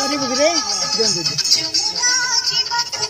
Sorry, Bugre. Jom, jom.